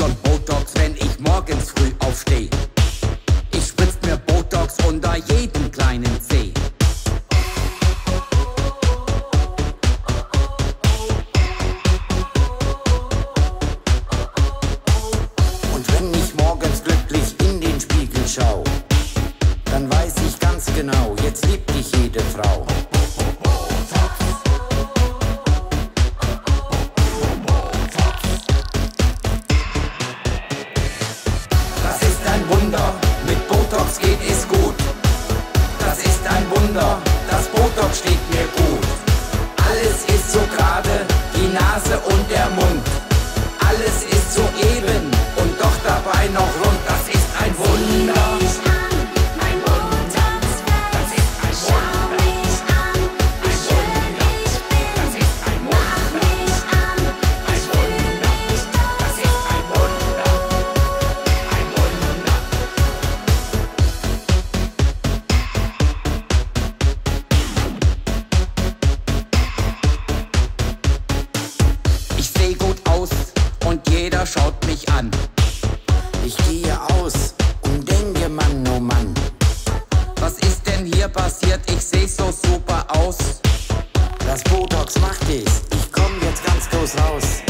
schon Botox, wenn ich morgens früh aufsteh. Ich spritz mir Botox unter jeden kleinen Zeh. Und wenn ich morgens glücklich in den Spiegel schau, dann weiß ich ganz genau, jetzt liebt dich jede Frau. und der Mund. Alles ist so eben und doch dabei noch rund. jeder schaut mich an. Ich gehe aus und denke, Mann, oh Mann. Was ist denn hier passiert? Ich seh so super aus. Das Botox macht dich, ich komm jetzt ganz groß raus.